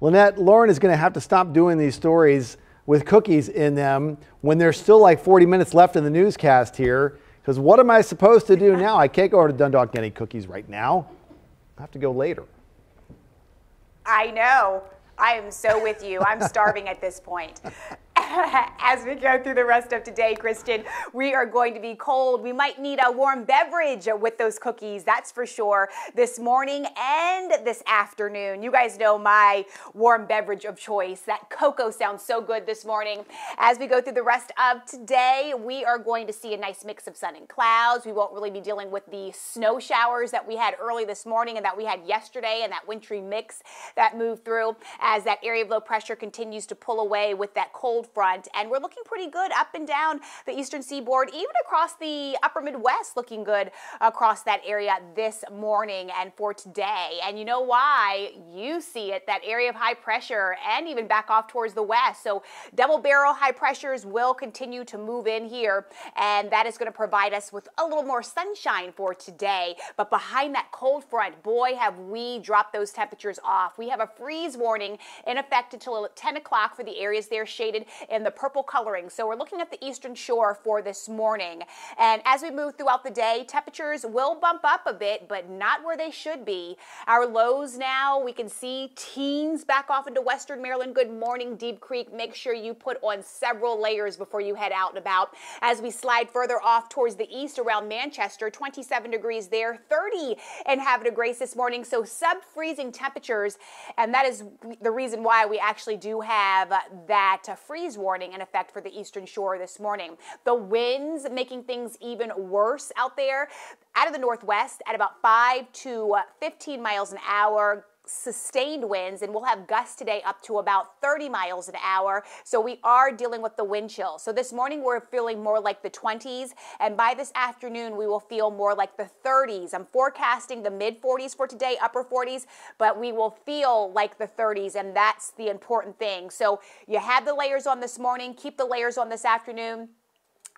Lynette, Lauren is going to have to stop doing these stories with cookies in them when there's still like 40 minutes left in the newscast here. Because what am I supposed to do now? I can't go over to Dundalk and get any cookies right now. I have to go later. I know. I am so with you. I'm starving at this point. As we go through the rest of today, Kristen, we are going to be cold. We might need a warm beverage with those cookies, that's for sure, this morning and this afternoon. You guys know my warm beverage of choice. That cocoa sounds so good this morning. As we go through the rest of today, we are going to see a nice mix of sun and clouds. We won't really be dealing with the snow showers that we had early this morning and that we had yesterday and that wintry mix that moved through as that area of low pressure continues to pull away with that cold front. And we're looking pretty good up and down the eastern seaboard, even across the upper Midwest, looking good across that area this morning and for today. And you know why? You see it, that area of high pressure and even back off towards the west. So double barrel high pressures will continue to move in here. And that is going to provide us with a little more sunshine for today. But behind that cold front, boy, have we dropped those temperatures off. We have a freeze warning in effect until 10 o'clock for the areas there shaded in the purple coloring. So we're looking at the eastern shore for this morning. And as we move throughout the day, temperatures will bump up a bit, but not where they should be. Our lows now, we can see teens back off into western Maryland. Good morning, Deep Creek. Make sure you put on several layers before you head out and about. As we slide further off towards the east around Manchester, 27 degrees there, 30 in de Grace this morning. So sub-freezing temperatures, and that is the reason why we actually do have that freeze warning in effect for the eastern shore this morning. The winds making things even worse out there out of the northwest at about 5 to 15 miles an hour sustained winds and we'll have gusts today up to about 30 miles an hour. So we are dealing with the wind chill. So this morning we're feeling more like the 20s and by this afternoon we will feel more like the 30s. I'm forecasting the mid 40s for today, upper 40s, but we will feel like the 30s and that's the important thing. So you have the layers on this morning, keep the layers on this afternoon.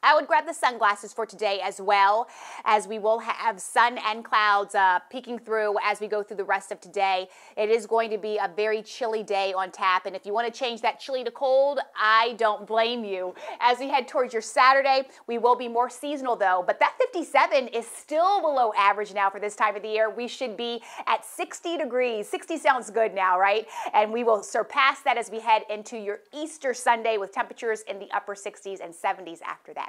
I would grab the sunglasses for today as well, as we will have sun and clouds uh, peeking through as we go through the rest of today. It is going to be a very chilly day on tap, and if you want to change that chilly to cold, I don't blame you. As we head towards your Saturday, we will be more seasonal though, but that 57 is still below average now for this time of the year. We should be at 60 degrees. 60 sounds good now, right? And we will surpass that as we head into your Easter Sunday with temperatures in the upper 60s and 70s after that.